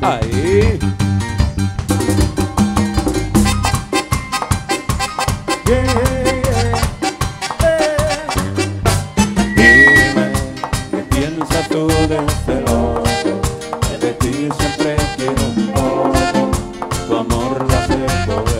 Ahí. Dime, ¿qué piensas tú de este loco? Que de ti siempre quiero un poco, tu amor lo hace poderoso.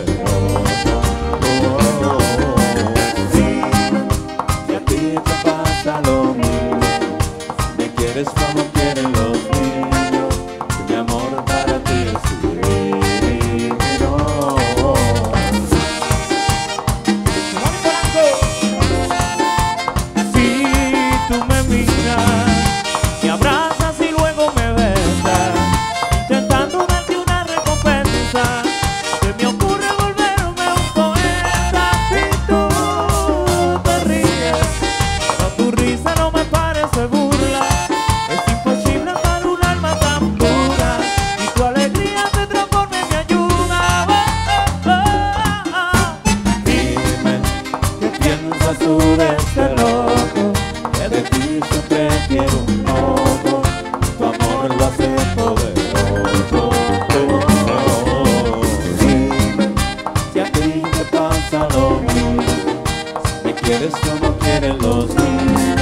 Quieres como quieren los niños,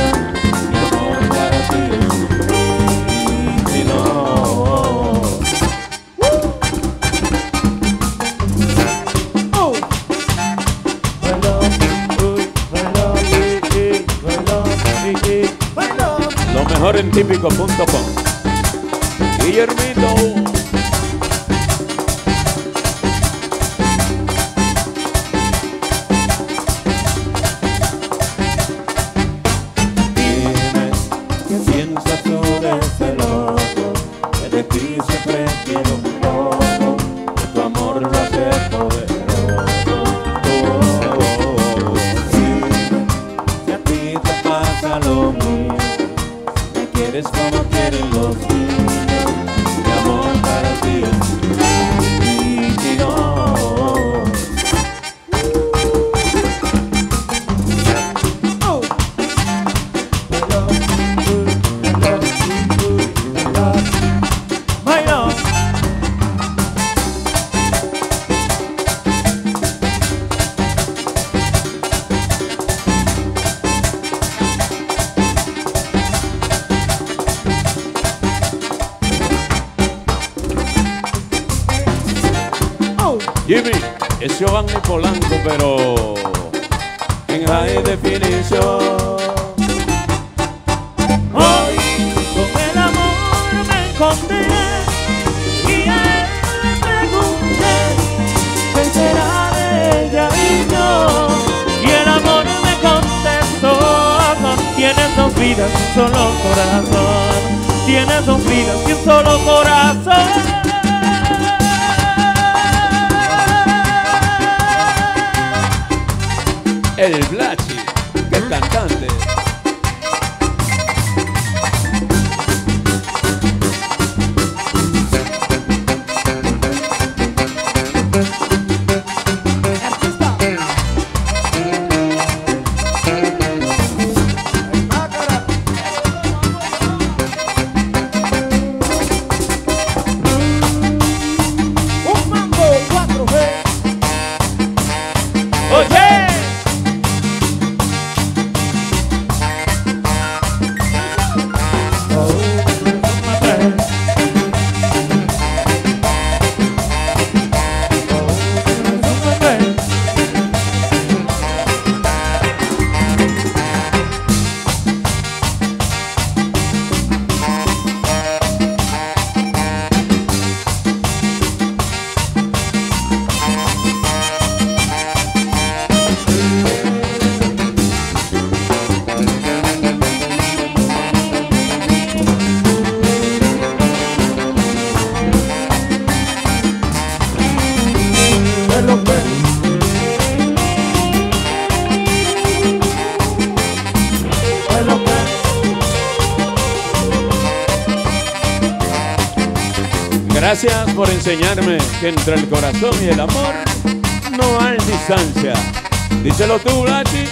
mi amor para ti divino. Lo mejor en típico.com. Guillermito. Quieres como quieren los niños, Jimmy, es Giovanni Polanco, pero en high definition. Hoy con el amor me encontré y a él le pregunté qué será de ella y yo. Y el amor me contestó, tienes dos vidas y un solo corazón. Tienes dos vidas y un solo corazón. Gracias por enseñarme que entre el corazón y el amor no hay distancia. Díselo tú, Blachi.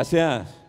Gracias.